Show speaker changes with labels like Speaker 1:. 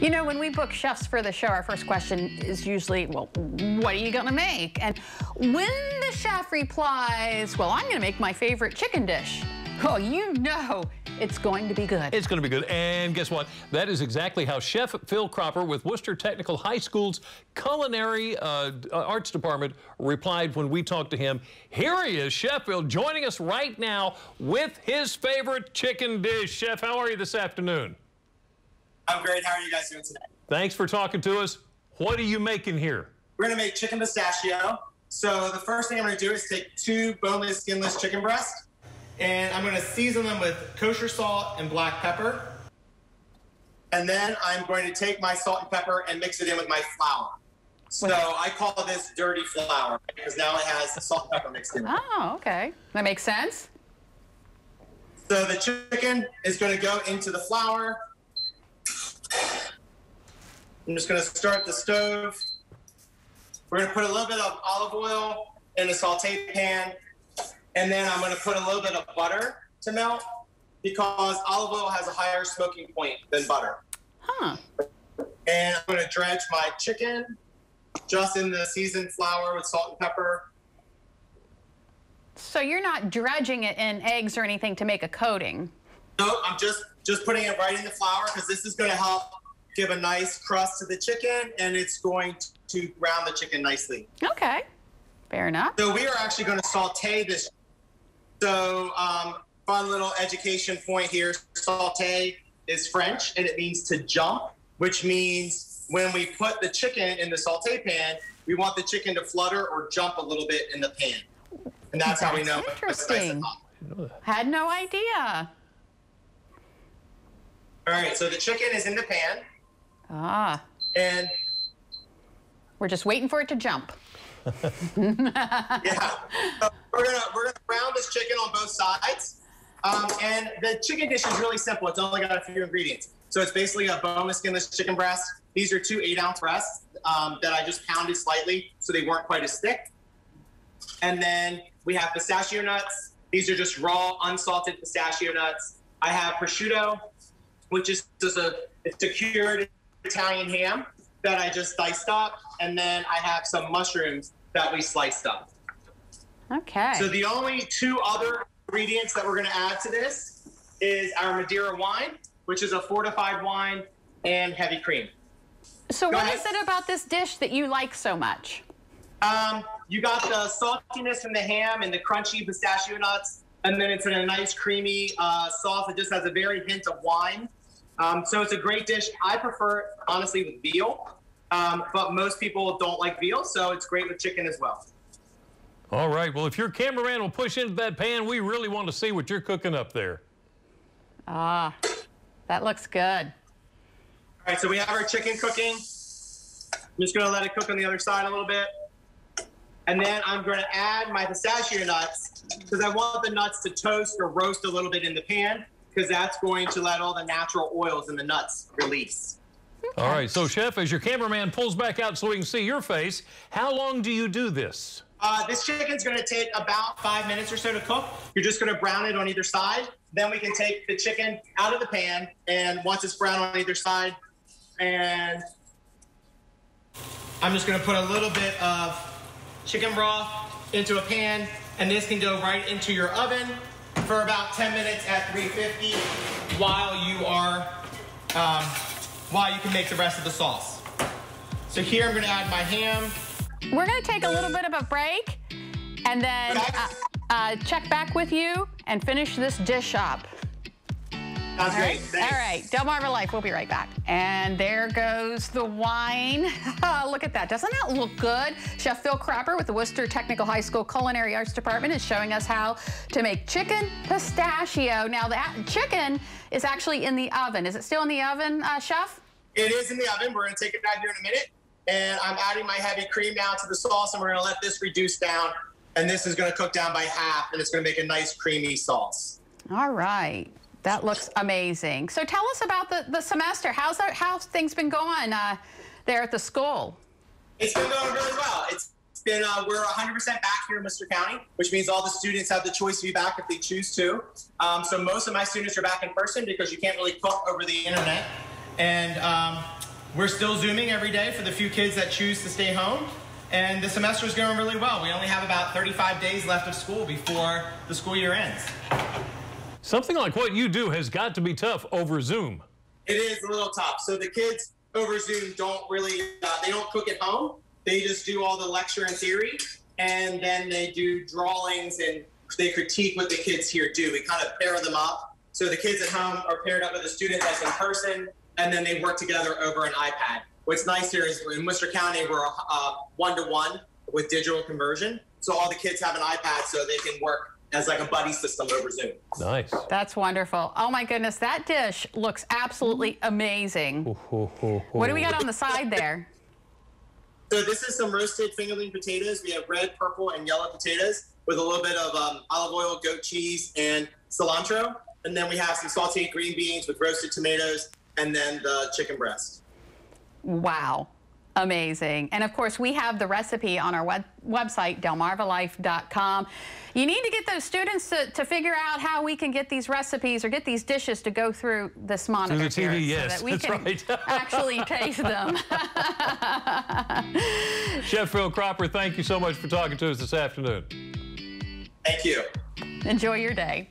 Speaker 1: You know, when we book chefs for the show, our first question is usually, well, what are you going to make? And when the chef replies, well, I'm going to make my favorite chicken dish, oh, you know it's going to be good.
Speaker 2: It's going to be good. And guess what? That is exactly how Chef Phil Cropper with Worcester Technical High School's Culinary uh, Arts Department replied when we talked to him. Here he is, Chef Phil, joining us right now with his favorite chicken dish. Chef, how are you this afternoon?
Speaker 3: I'm great. How are you guys doing today?
Speaker 2: Thanks for talking to us. What are you making here?
Speaker 3: We're going to make chicken pistachio. So the first thing I'm going to do is take two boneless, skinless chicken breasts, and I'm going to season them with kosher salt and black pepper. And then I'm going to take my salt and pepper and mix it in with my flour. So I call this dirty flour because now it has salt and pepper mixed in.
Speaker 1: Oh, okay. That makes sense.
Speaker 3: So the chicken is going to go into the flour. I'm just going to start the stove. We're going to put a little bit of olive oil in a saute pan, and then I'm going to put a little bit of butter to melt because olive oil has a higher smoking point than butter.
Speaker 1: Huh.
Speaker 3: And I'm going to dredge my chicken just in the seasoned flour with salt and pepper.
Speaker 1: So you're not dredging it in eggs or anything to make a coating?
Speaker 3: No, I'm just just putting it right in the flour because this is going to help give a nice crust to the chicken and it's going to brown the chicken nicely.
Speaker 1: Okay, fair enough.
Speaker 3: So we are actually going to saute this. So um, fun little education point here. Saute is French and it means to jump, which means when we put the chicken in the saute pan, we want the chicken to flutter or jump a little bit in the pan. And that's, that's how we know.
Speaker 1: Interesting. Had no idea.
Speaker 3: All right, so the chicken is in the pan.
Speaker 1: Ah.
Speaker 3: And
Speaker 1: we're just waiting for it to jump.
Speaker 3: yeah. So we're gonna we're gonna brown this chicken on both sides. Um, and the chicken dish is really simple. It's only got a few ingredients. So it's basically a boneless, skinless chicken breast. These are two eight ounce breasts um, that I just pounded slightly so they weren't quite as thick. And then we have pistachio nuts. These are just raw, unsalted pistachio nuts. I have prosciutto, which is just a it's a cured Italian ham that I just diced up, and then I have some mushrooms that we sliced up.
Speaker 1: Okay.
Speaker 3: So the only two other ingredients that we're going to add to this is our Madeira wine, which is a fortified wine, and heavy cream.
Speaker 1: So Go what ahead. is it about this dish that you like so much?
Speaker 3: Um, you got the saltiness from the ham and the crunchy pistachio nuts, and then it's in a nice creamy uh, sauce that just has a very hint of wine. Um, so it's a great dish. I prefer, honestly, with veal, um, but most people don't like veal, so it's great with chicken as well.
Speaker 2: All right. Well, if your cameraman will push into that pan, we really want to see what you're cooking up there.
Speaker 1: Ah, that looks good.
Speaker 3: All right, so we have our chicken cooking. I'm just going to let it cook on the other side a little bit. And then I'm going to add my pistachio nuts because I want the nuts to toast or roast a little bit in the pan because that's going to let all the natural oils in the nuts release.
Speaker 2: All right, so chef, as your cameraman pulls back out so we can see your face, how long do you do this?
Speaker 3: Uh, this chicken's going to take about five minutes or so to cook. You're just going to brown it on either side. Then we can take the chicken out of the pan, and once it's brown on either side, and I'm just going to put a little bit of chicken broth into a pan, and this can go right into your oven for about 10 minutes at 350 while you are, um, while you can make the rest of the sauce. So here I'm gonna add my ham.
Speaker 1: We're gonna take a little bit of a break and then uh, uh, check back with you and finish this dish up.
Speaker 3: Sounds
Speaker 1: All
Speaker 3: great.
Speaker 1: All right, Delmarva Life, we'll be right back. And there goes the wine. look at that, doesn't that look good? Chef Phil Cropper with the Worcester Technical High School Culinary Arts Department is showing us how to make chicken pistachio. Now that chicken is actually in the oven. Is it still in the oven, uh, Chef?
Speaker 3: It is in the oven. We're gonna take it out here in a minute. And I'm adding my heavy cream now to the sauce and we're gonna let this reduce down. And this is gonna cook down by half and it's gonna make a nice creamy sauce.
Speaker 1: All right. That looks amazing. So tell us about the, the semester. How's that, how's things been going uh, there at the school?
Speaker 3: It's been going really well. It's been uh, we're 100% back here in Worcester County, which means all the students have the choice to be back if they choose to. Um, so most of my students are back in person because you can't really cook over the internet. And um, we're still Zooming every day for the few kids that choose to stay home. And the semester is going really well. We only have about 35 days left of school before the school year ends.
Speaker 2: Something like what you do has got to be tough over Zoom.
Speaker 3: It is a little tough. So the kids over Zoom don't really, uh, they don't cook at home. They just do all the lecture and theory, and then they do drawings and they critique what the kids here do. We kind of pair them up. So the kids at home are paired up with a student that's in person, and then they work together over an iPad. What's nice here is in Worcester County, we're one to one with digital conversion. So all the kids have an iPad so they can work as like a buddy system over Zoom.
Speaker 2: Nice.
Speaker 1: That's wonderful. Oh my goodness, that dish looks absolutely amazing. what do we got on the side there?
Speaker 3: So this is some roasted fingerling potatoes. We have red, purple, and yellow potatoes with a little bit of um, olive oil, goat cheese, and cilantro. And then we have some sauteed green beans with roasted tomatoes, and then the chicken breast.
Speaker 1: Wow. Amazing. And of course, we have the recipe on our web website, delmarvalife.com. You need to get those students to, to figure out how we can get these recipes or get these dishes to go through this monitor
Speaker 2: through the TV,
Speaker 1: here
Speaker 2: yes,
Speaker 1: so that we
Speaker 2: that's
Speaker 1: can
Speaker 2: right.
Speaker 1: actually taste them.
Speaker 2: Chef Phil Cropper, thank you so much for talking to us this afternoon.
Speaker 3: Thank you.
Speaker 1: Enjoy your day.